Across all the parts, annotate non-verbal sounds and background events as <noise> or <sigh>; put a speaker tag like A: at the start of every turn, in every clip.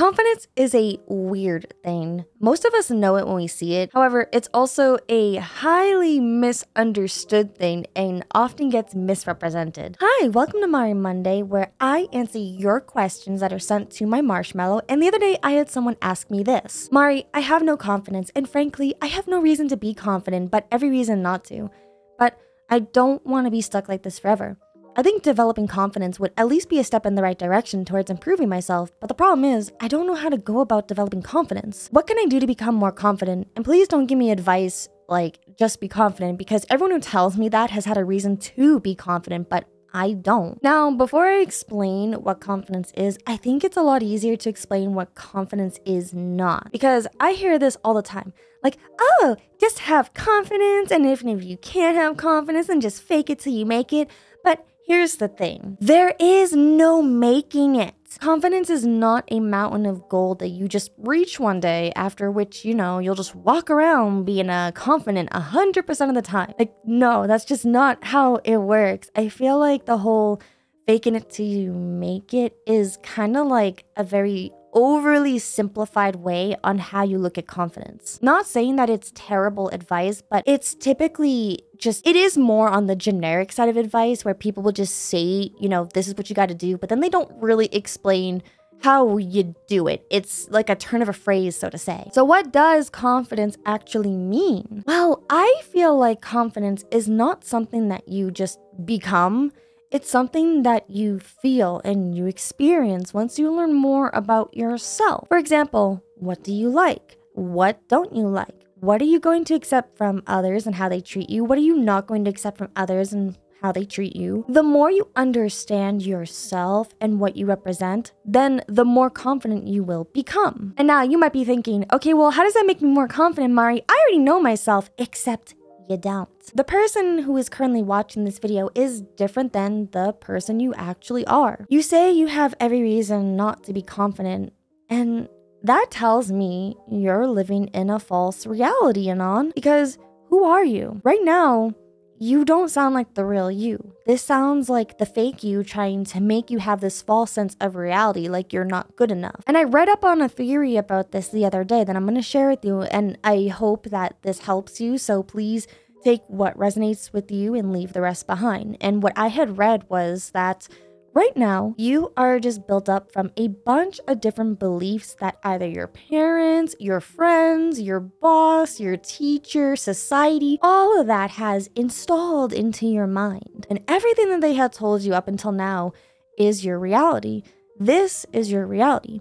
A: Confidence is a weird thing. Most of us know it when we see it. However, it's also a highly misunderstood thing and often gets misrepresented. Hi, welcome to Mari Monday, where I answer your questions that are sent to my marshmallow. And the other day, I had someone ask me this Mari, I have no confidence, and frankly, I have no reason to be confident, but every reason not to. But I don't want to be stuck like this forever. I think developing confidence would at least be a step in the right direction towards improving myself, but the problem is, I don't know how to go about developing confidence. What can I do to become more confident? And please don't give me advice like just be confident because everyone who tells me that has had a reason to be confident, but I don't. Now, before I explain what confidence is, I think it's a lot easier to explain what confidence is not. Because I hear this all the time. Like, oh, just have confidence, and even if you can't have confidence, then just fake it till you make it. But Here's the thing there is no making it. Confidence is not a mountain of gold that you just reach one day, after which, you know, you'll just walk around being uh, a confident 100% of the time. Like, no, that's just not how it works. I feel like the whole faking it till you make it is kind of like a very overly simplified way on how you look at confidence. Not saying that it's terrible advice, but it's typically just, it is more on the generic side of advice where people will just say, you know, this is what you got to do, but then they don't really explain how you do it. It's like a turn of a phrase, so to say. So, what does confidence actually mean? Well, I feel like confidence is not something that you just become. It's something that you feel and you experience once you learn more about yourself. For example, what do you like? What don't you like? What are you going to accept from others and how they treat you? What are you not going to accept from others and how they treat you. The more you understand yourself and what you represent, then the more confident you will become. And now you might be thinking, okay, well, how does that make me more confident, Mari? I already know myself, except you don't. The person who is currently watching this video is different than the person you actually are. You say you have every reason not to be confident, and that tells me you're living in a false reality, Anon, because who are you? Right now, you don't sound like the real you. This sounds like the fake you trying to make you have this false sense of reality, like you're not good enough. And I read up on a theory about this the other day that I'm to share with you, and I hope that this helps you. So please take what resonates with you and leave the rest behind. And what I had read was that Right now, you are just built up from a bunch of different beliefs that either your parents, your friends, your boss, your teacher, society, all of that has installed into your mind. And everything that they had told you up until now is your reality. This is your reality.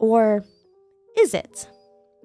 A: Or is it?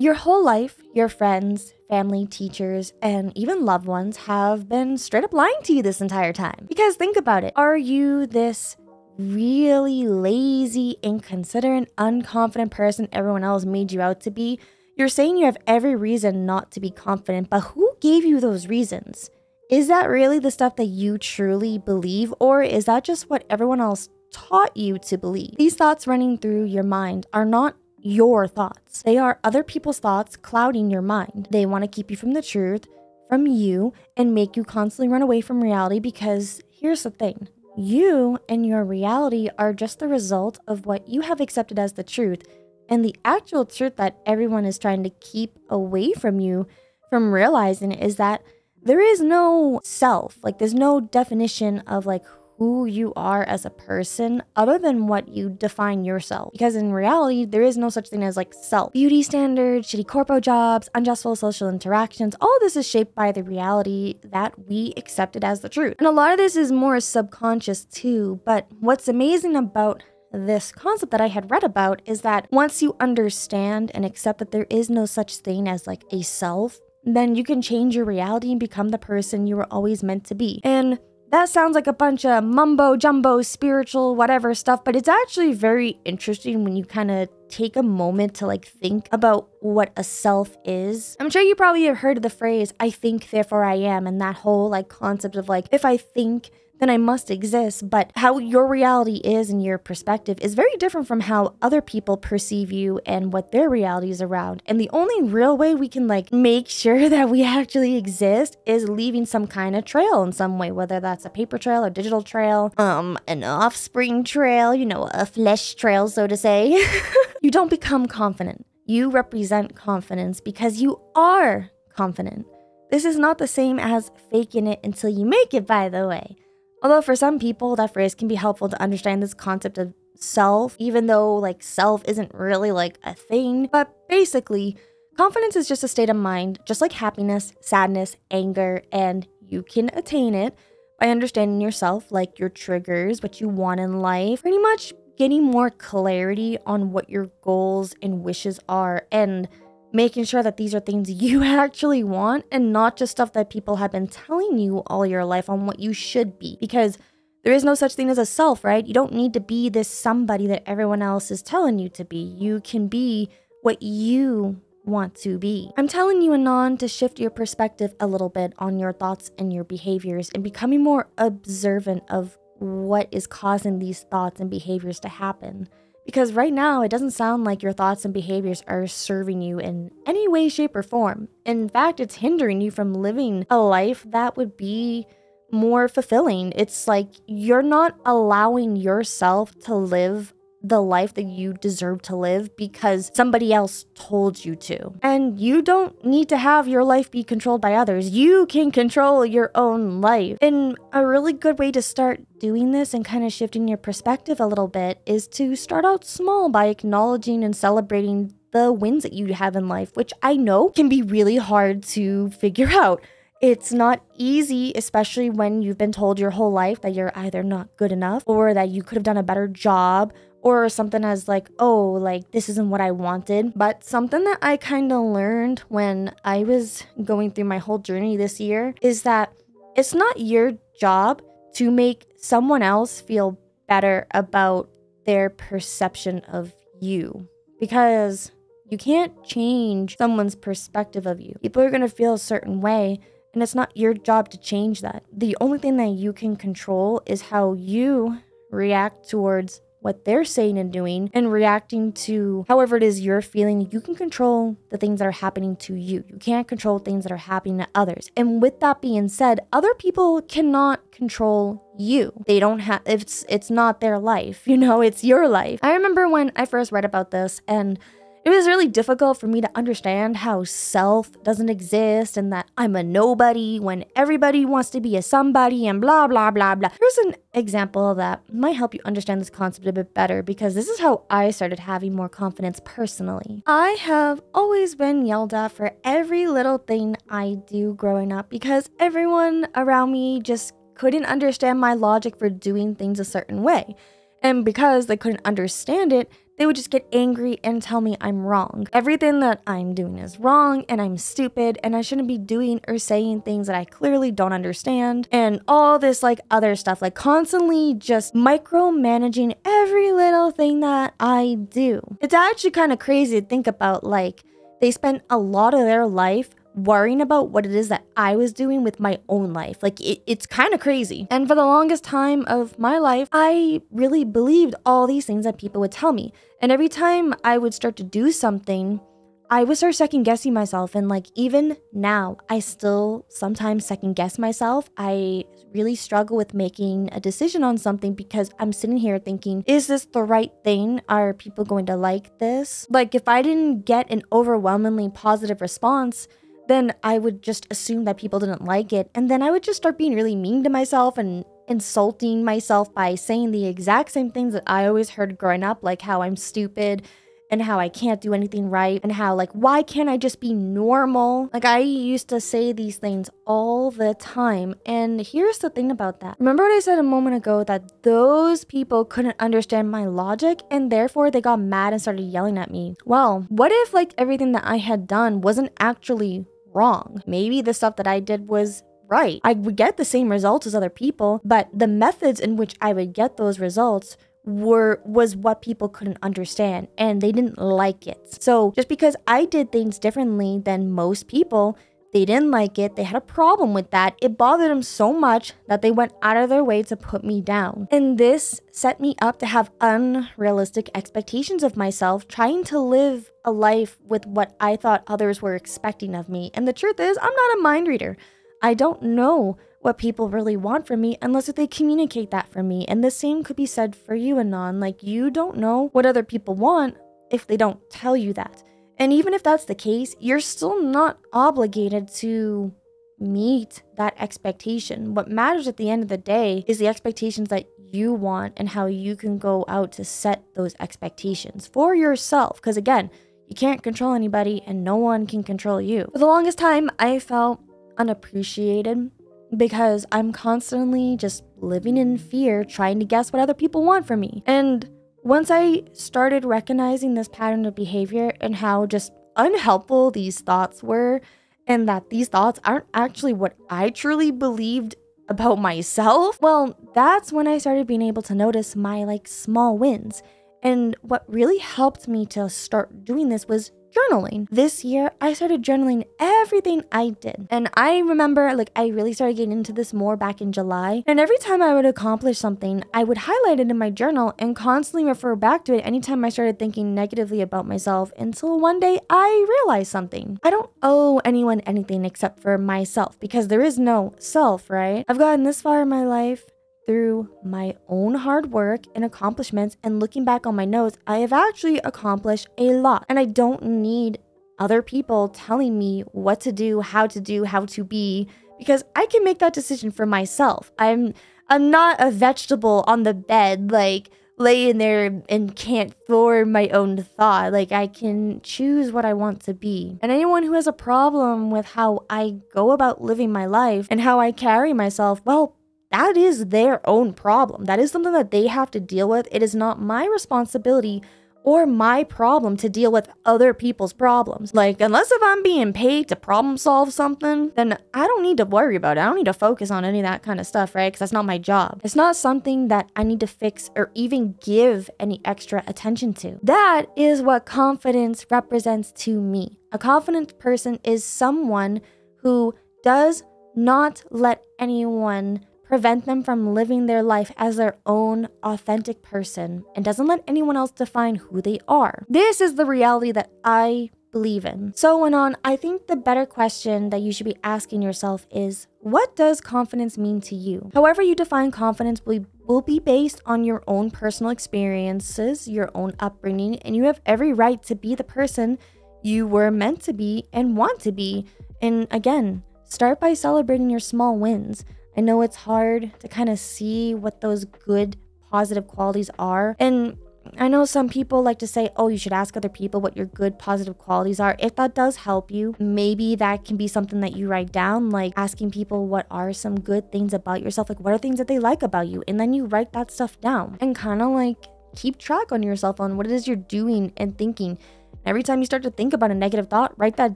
A: Your whole life, your friends, family, teachers, and even loved ones have been straight up lying to you this entire time. Because think about it are you this really lazy, inconsiderate, unconfident person everyone else made you out to be? You're saying you have every reason not to be confident, but who gave you those reasons? Is that really the stuff that you truly believe, or is that just what everyone else taught you to believe? These thoughts running through your mind are not your thoughts. They are other people's thoughts clouding your mind. They want to keep you from the truth, from you, and make you constantly run away from reality because here's the thing you and your reality are just the result of what you have accepted as the truth. And the actual truth that everyone is trying to keep away from you from realizing is that there is no self. Like, there's no definition of like who you are as a person other than what you define yourself. Because in reality, there is no such thing as like self. Beauty standards, shitty corpo jobs, unjustful social interactions, all this is shaped by the reality that we accepted as the truth. And a lot of this is more subconscious too, but what's amazing about this concept that I had read about is that once you understand and accept that there is no such thing as like a self, then you can change your reality and become the person you were always meant to be. And that sounds like a bunch of mumbo jumbo, spiritual, whatever stuff, but it's actually very interesting when you kind of take a moment to like think about what a self is. I'm sure you probably have heard of the phrase, I think, therefore I am, and that whole like concept of like, if I think, then I must exist. But how your reality is and your perspective is very different from how other people perceive you and what their reality is around. And the only real way we can like make sure <laughs> that we actually exist is leaving some kind of trail in some way, whether that's a paper trail or digital trail, um, an offspring trail, you know, a flesh trail, so to say. <laughs> You don't become confident. You represent confidence because you are confident. This is not the same as faking it until you make it, by the way. Although for some people, that phrase can be helpful to understand this concept of self, even though like self isn't really like a thing. But basically, confidence is just a state of mind, just like happiness, sadness, anger, and you can attain it by understanding yourself, like your triggers, what you want in life, pretty much getting more clarity on what your goals and wishes are, and making sure that these are things <laughs> you actually want and not just stuff that people have been telling you all your life on what you should be. Because there is no such thing as a self, right? You don't need to be this somebody that everyone else is telling you to be. You can be what you want to be. I'm telling you, Anon, to shift your perspective a little bit on your thoughts and your behaviors and becoming more observant of what is causing these thoughts and behaviors to happen. Because right now, it doesn't sound like your thoughts and behaviors are serving you in any way, shape, or form. In fact, it's hindering you from living a life that would be more fulfilling. It's like you're not allowing yourself to live the life that you deserve to live because somebody else told you to. And you don't need to have your life be controlled by others. You can control your own life. And a really good way to start doing this and kind of shifting your perspective a little bit is to start out small by acknowledging and celebrating the wins that you have in life, which I know can be really hard to figure out. It's not easy, especially when you've been told your whole life that you're either not good enough or that you could have done a better job or something as like, oh, like this isn't what I wanted. But something that I kind of learned when I was going through my whole journey this year is that it's not your job to make someone else feel better about their perception of you because you can't change someone's perspective of you. People are going to feel a certain way. And it's not your job to change that. The only thing that you can control is how you react towards what they're saying and doing and reacting to however it is you're feeling, you can control the things that are happening to you. You can't control things that are happening to others. And with that being said, other people cannot control you. They don't have it's it's not their life. <laughs> You know, it's your life. I remember when I first read about this and it was really difficult for me to understand how self doesn't exist and that I'm a nobody when everybody wants to be a somebody and blah, blah, blah, blah. Here's an example that might help you understand this concept a bit better because this is how I started having more confidence personally. I have always been yelled at for every little thing I do growing up because everyone around me just couldn't understand my logic for doing things a certain way. And because they couldn't understand it, they would just get angry and tell me I'm wrong. Everything that I'm doing is wrong and I'm stupid and I shouldn't be doing or saying things that I clearly don't understand and all this like other stuff, like constantly just micromanaging every little thing that I do. It's actually kind of crazy to think about like they spent a lot of their life worrying about what it is that I was doing with my own life. Like, it, it's kind of crazy. And for the longest time of my life, I really believed all these things that people would tell me. And every time I would start to do something, I would start second guessing myself. And like, even now, I still sometimes second guess myself. I really struggle with making a decision on something because I'm sitting here thinking, is this the right thing? Are people going to like this? Like, if I didn't get an overwhelmingly positive response, then I would just assume that people didn't like it. And then I would just start being really mean to myself and insulting myself by saying the exact same things that I always heard growing up, like how I'm stupid and how I can't do anything right and how, like, why can't I just be normal? Like, I used to say these things all the time. And here's the thing about that. Remember what I said a moment ago that those people couldn't understand my logic and therefore they got mad and started yelling at me? Well, what if, like, everything that I had done wasn't actually wrong. Maybe the stuff that I did was right. I would get the same results as other people, but the methods in which I would get those results were was what people couldn't understand and they didn't like it. So just because I did things differently than most people they didn't like it, they had a problem with that. It bothered them so much that they went out of their way to put me down. And this set me up to have unrealistic expectations of myself, trying to live a life with what I thought others were expecting of me. And the truth is, I'm not a mind reader. I don't know what people really want from me unless they communicate that for me. And the same could be said for you, Anon. Like, you don't know what other people want if they don't tell you that. And even if that's the case, you're still not obligated to meet that expectation. What matters at the end of the day is the expectations that you want and how you can go out to set those expectations for yourself. Because again, you can't control anybody and no one can control you. For the longest time, I felt unappreciated because I'm constantly just living in fear, trying to guess what other people want from me. And once I started recognizing this pattern of behavior and how just unhelpful these thoughts were, and that these thoughts aren't actually what I truly believed about myself, well, that's when I started being able to notice my like small wins. And what really helped me to start doing this was journaling. This year, I started journaling everything I did. And I remember, like, I really started getting into this more back in July. And every time I would accomplish something, I would highlight it in my journal and constantly refer back to it anytime I started thinking negatively about myself until one day I realized something. I don't owe anyone anything except for myself because there is no self, right? I've gotten this far in my life through my own hard work and accomplishments and looking back on my notes, I have actually accomplished a lot. And I don't need other people telling me what to do, how to do, how to be, because I can make that decision for myself. I'm I'm not a vegetable on the bed like laying there and can't form my own thought. Like I can choose what I want to be. And anyone who has a problem with how I go about living my life and how I carry myself, well, that is their own problem. That is something that they have to deal with. It is not my responsibility or my problem to deal with other people's problems. Like, unless if I'm being paid to problem solve something, then I don't need to worry about it. I don't need to focus on any of that kind of stuff, right? Because that's not my job. It's not something that I need to fix or even give any extra attention to. That is what confidence represents to me. A confident person is someone who does not let anyone prevent them from living their life as their own authentic person and doesn't let anyone else define who they are. This is the reality that I believe in. So, Anon, I think the better question that you should be asking yourself is what does confidence mean to you? However, you define confidence will, will be based on your own personal experiences, your own upbringing, and you have every right to be the person you were meant to be and want to be. And again, start by celebrating your small wins. I know it's hard to kind of see what those good, positive qualities are. And I know some people like to say, oh, you should ask other people what your good, positive qualities are. If that does help you, maybe that can be something that you write down, like asking people what are some good things about yourself, like what are things that they like about you. And then you write that stuff down and kind of like keep track on yourself on what it is you're doing and thinking. Every time you start to think about a negative thought, write that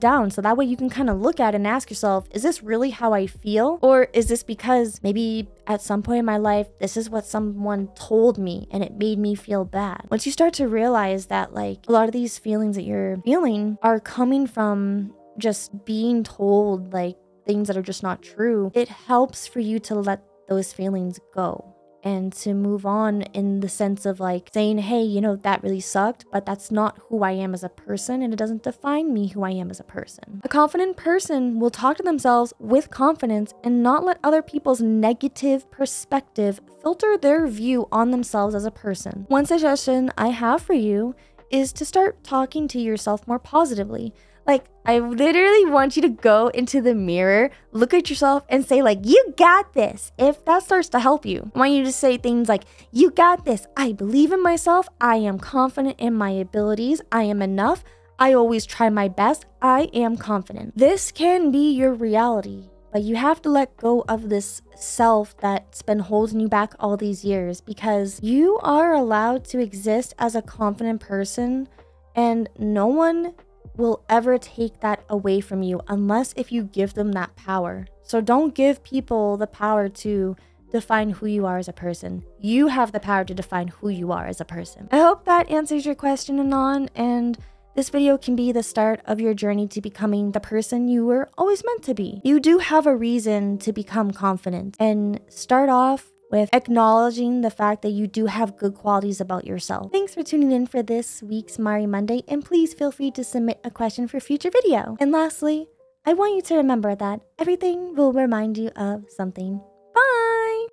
A: down so that way you can kind of look at it and ask yourself, is this really how I feel? Or is this because maybe at some point in my life, this is what someone told me and it made me feel bad? Once you start to realize that, like, a lot of these feelings that you're feeling are coming from just being told, like, things that are just not true, it helps for you to let those feelings go and to move on in the sense of like saying, hey, you know, that really sucked, but that's not who I am as a person and it doesn't define me who I am as a person. A confident person will talk to themselves with confidence and not let other people's negative perspective filter their view on themselves as a person. One suggestion I have for you is to start talking to yourself more positively. Like, I literally want you to go into the mirror, look at yourself, and say, like, you got this. If that starts to help you, I want you to say things like, you got this. I believe in myself. I am confident in my abilities. I am enough. I always try my best. I am confident. This can be your reality, but you have to let go of this self that's been holding you back all these years because you are allowed to exist as a confident person and no one will ever take that away from you unless if you give them that power. So don't give people the power to define who you are as a person. You have the power to define who you are as a person. I hope that answers your question, Anon, and this video can be the start of your journey to becoming the person you were always meant to be. You do have a reason to become confident and start off with acknowledging the fact that you do have good qualities about yourself. Thanks for tuning in for this week's Mari Monday, and please feel free to submit a question for future video. And lastly, I want you to remember that everything will remind you of something. Bye!